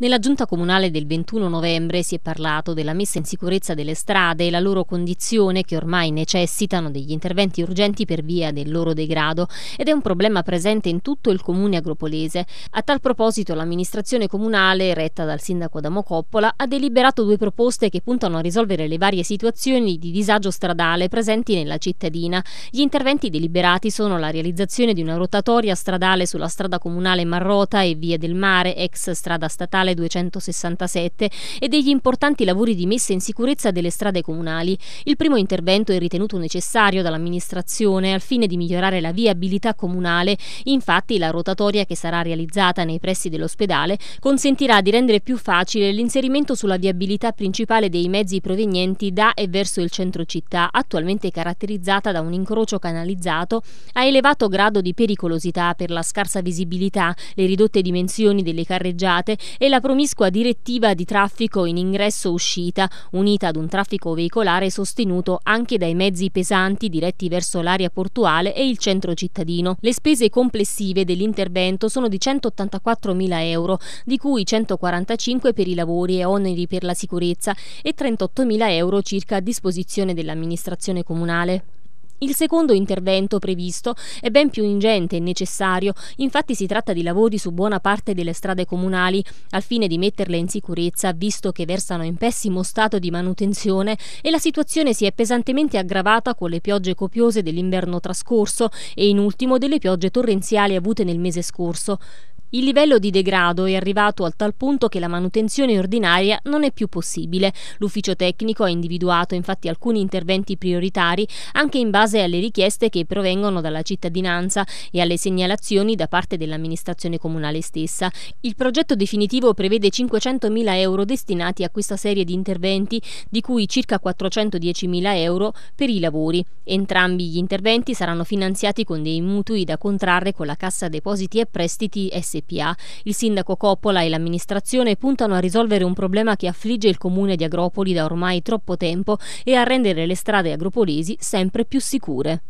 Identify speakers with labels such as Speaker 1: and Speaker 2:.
Speaker 1: Nella giunta comunale del 21 novembre si è parlato della messa in sicurezza delle strade e la loro condizione che ormai necessitano degli interventi urgenti per via del loro degrado ed è un problema presente in tutto il comune agropolese. A tal proposito l'amministrazione comunale, retta dal sindaco Adamo Coppola, ha deliberato due proposte che puntano a risolvere le varie situazioni di disagio stradale presenti nella cittadina. Gli interventi deliberati sono la realizzazione di una rotatoria stradale sulla strada comunale Marrota e Via del Mare, ex strada statale statale 267 e degli importanti lavori di messa in sicurezza delle strade comunali. Il primo intervento è ritenuto necessario dall'amministrazione al fine di migliorare la viabilità comunale. Infatti la rotatoria che sarà realizzata nei pressi dell'ospedale consentirà di rendere più facile l'inserimento sulla viabilità principale dei mezzi provenienti da e verso il centro città, attualmente caratterizzata da un incrocio canalizzato a elevato grado di pericolosità per la scarsa visibilità, le ridotte dimensioni delle carreggiate e la promiscua direttiva di traffico in ingresso-uscita, unita ad un traffico veicolare sostenuto anche dai mezzi pesanti diretti verso l'area portuale e il centro cittadino. Le spese complessive dell'intervento sono di 184 mila euro, di cui 145 per i lavori e oneri per la sicurezza e 38 mila euro circa a disposizione dell'amministrazione comunale. Il secondo intervento previsto è ben più ingente e necessario, infatti si tratta di lavori su buona parte delle strade comunali, al fine di metterle in sicurezza, visto che versano in pessimo stato di manutenzione e la situazione si è pesantemente aggravata con le piogge copiose dell'inverno trascorso e in ultimo delle piogge torrenziali avute nel mese scorso. Il livello di degrado è arrivato a tal punto che la manutenzione ordinaria non è più possibile. L'ufficio tecnico ha individuato infatti alcuni interventi prioritari anche in base alle richieste che provengono dalla cittadinanza e alle segnalazioni da parte dell'amministrazione comunale stessa. Il progetto definitivo prevede 500.000 euro destinati a questa serie di interventi, di cui circa 410.000 euro per i lavori. Entrambi gli interventi saranno finanziati con dei mutui da contrarre con la Cassa Depositi e Prestiti SPA. SPA. Il sindaco Coppola e l'amministrazione puntano a risolvere un problema che affligge il comune di Agropoli da ormai troppo tempo e a rendere le strade agropolesi sempre più sicure.